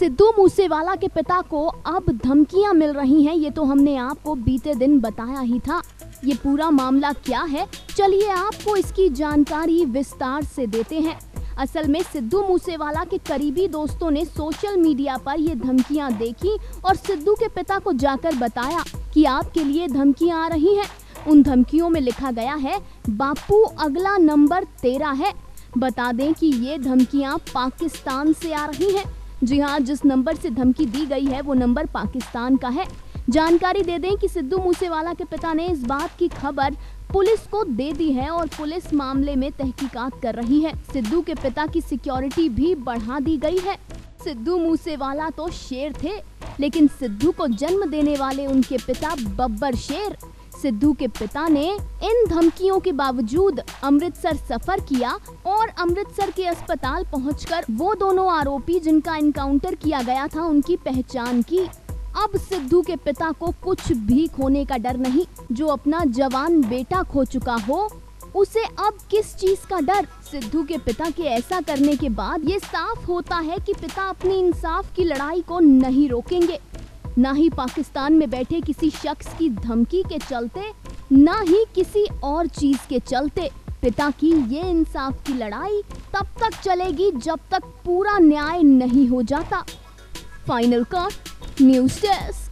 सिद्धू मूसेवाला के पिता को अब धमकियाँ मिल रही हैं। ये तो हमने आपको बीते दिन बताया ही था। ये पूरा मामला क्या है? चलिए आपको इसकी जानकारी विस्तार से देते हैं। असल में सिद्धू मूसेवाला के करीबी दोस्तों ने सोशल मीडिया पर ये धमकियाँ देखी और सिद्धू के पिता को जाकर बताया कि आपके लिए धमकियाँ आ रही हैं। उन धमकियों में लिखा गया है, बापू, अगला नंबर तेरा है। बता दें कि ये धमकियाँ पाकिस्तान से आ रही हैं। जी हाँ जिस नंबर से धमकी दी गई है, वो नंबर पाकिस्तान का है। जानकारी दे दें कि सिद्धू मूसेवाला के पिता ने इस बात की खबर पुलिस को दे दी है और पुलिस मामले में तहकीकात कर रही है। सिद्धू के पिता की सिक्योरिटी भी बढ़ा दी गई है। सिद्धू मूसेवाला तो शेर थे, लेकिन सिद्धू को जन्म देने वाले उनके पिता बब्बर शेर। सिद्धू के पिता ने इन धमकियों के बावजूद अमृतसर सफ़र किया और अमृतसर के अस्पताल पहुंचकर वो दोनों आरोपी जिनका इनकाउंटर किया गया था, उनकी पहचान की। अब सिद्धू के पिता को कुछ भी खोने का डर नहीं, जो अपना जवान बेटा खो चुका हो, उसे अब किस चीज़ का डर? सिद्धू के पिता के ऐसा करने के बाद ये साफ़ होता है कि पिता अपनी इंसाफ की लड़ाई को नहीं रोकेंगे। न ही पाकिस्तान में बैठे किसी शख्स की धमकी के चलते, न ही किसी और चीज़ के चलते, पिता की ये इंसाफ की लड़ाई तब तक चलेगी जब तक पूरा न्याय नहीं हो जाता। Final cot news desk